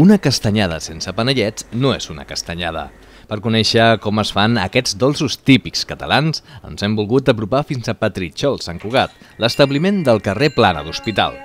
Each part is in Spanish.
Una castanyada sense panellets no és una castanyada. Per conèixer com es fan aquests dolços típics catalans, ens hem volgut apropar fins a Patritxol, Sant Cugat, l'establiment del carrer Plana d'Hospital.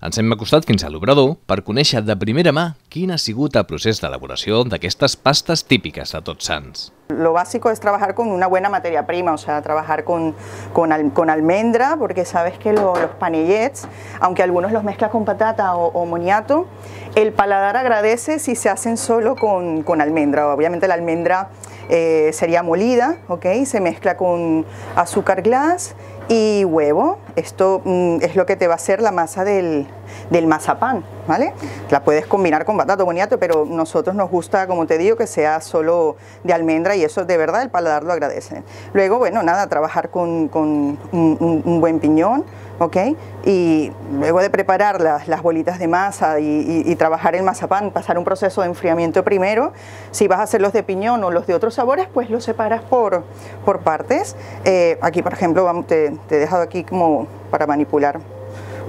Ens hem acostat fins a l'obrador per conèixer de primera mà quin ha sigut el procés d'elaboració d'aquestes pastes típiques de Tots Sants. Lo básico es trabajar con una buena materia prima, o sea, trabajar con, con, al, con almendra, porque sabes que lo, los panellets, aunque algunos los mezclan con patata o, o, moniato, el paladar agradece si se hacen solo con, con almendra. Obviamente la almendra eh, sería molida, ¿ok? Se mezcla con azúcar glass y huevo. Esto mm, es lo que te va a hacer la masa del, del mazapán, ¿vale? La puedes combinar con batata boniato, pero nosotros nos gusta, como te digo, que sea solo de almendra y eso de verdad el paladar lo agradece. Luego, bueno, nada, trabajar con, un, buen piñón, ¿ok? Y luego de preparar las, bolitas de masa y, trabajar el mazapán, pasar un proceso de enfriamiento primero. Si vas a hacer los de piñón o los de otros sabores, pues los separas por, por partes. Eh, aquí, por ejemplo, te, te he dejado aquí como para manipular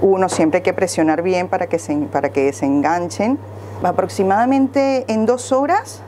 uno siempre hay que presionar bien para que se, para que enganchen. Aproximadamente en dos horas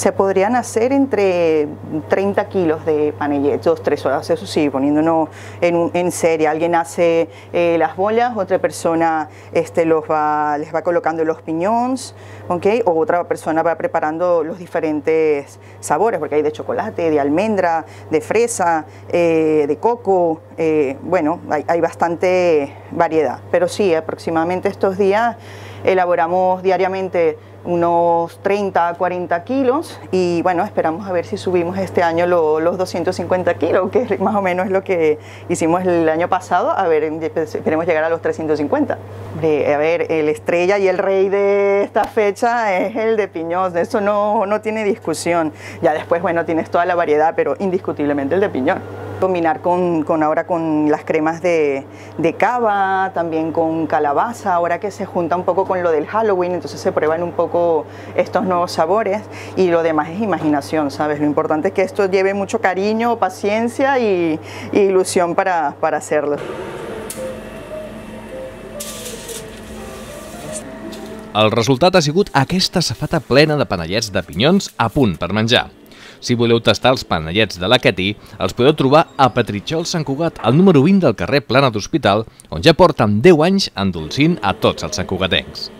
se podrían hacer entre 30 kilos de panellets, dos, tres horas, eso sí, poniéndonos en, en serie. Alguien hace eh, las bolas, otra persona este, los va, les va colocando los piñones, ¿okay? o otra persona va preparando los diferentes sabores, porque hay de chocolate, de almendra, de fresa, eh, de coco, eh, bueno, hay, hay bastante variedad. Pero sí, aproximadamente estos días elaboramos diariamente unos 30 40 kilos y bueno, esperamos a ver si subimos este año lo, los 250 kilos, que más o menos es lo que hicimos el año pasado, a ver, esperemos llegar a los 350. a ver, el estrella y el rey de esta fecha es el de piñón, eso no, no tiene discusión. Ya después, bueno, tienes toda la variedad, pero indiscutiblemente el de piñón combinar con, ahora con las cremas de, cava, también con calabaza, ahora que se junta un poco con lo del Halloween, entonces se prueban un poco estos nuevos sabores y lo demás es imaginación, ¿sabes? Lo importante es que esto lleve mucho cariño, paciencia y, y ilusión para, para hacerlo. El resultat ha sigut aquesta safata plena de panellets de pinyons a punt per menjar. Si voleu tastar els panellets de la Ketty, els podeu trobar a Petritxol Sant Cugat, al número 20 del carrer Plana d'Hospital, on ja porten 10 anys endolcint a tots els santcugatencs.